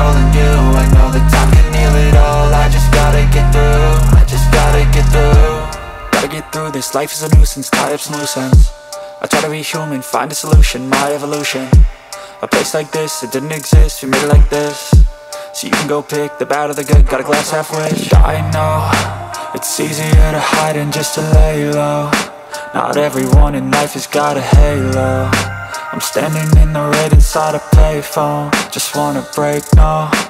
controlling you. I know that time can heal it all, I just gotta get through. I just gotta get through. Gotta get through this, life is a nuisance, tie up some loose ends I try to be human, find a solution, my evolution. A place like this, it didn't exist, we made it like this. So you can go pick the bad or the good, got a glass half wish. I know, it's easier to hide than just to lay low. Not everyone in life has got a halo I'm standing in the red inside a payphone. Just wanna break, no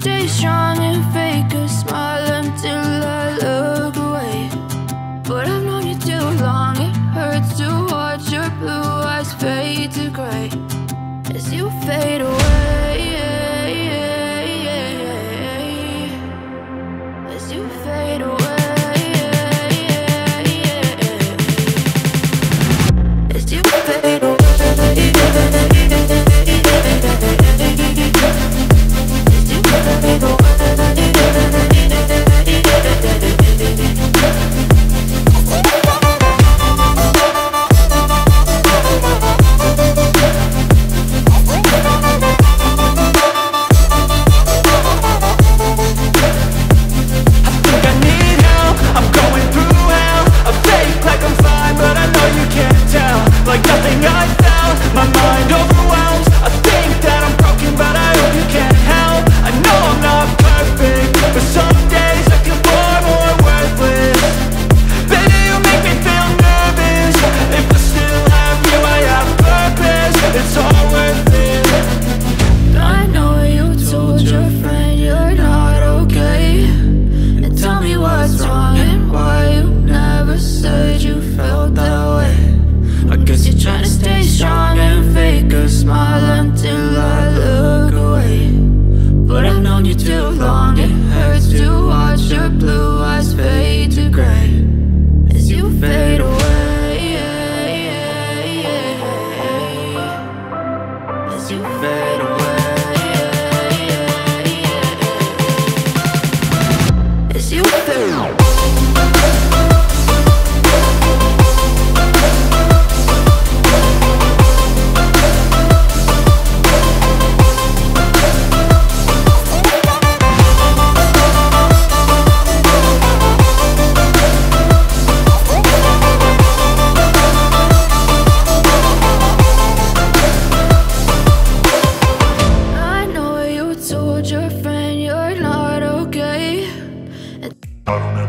stay strong and fake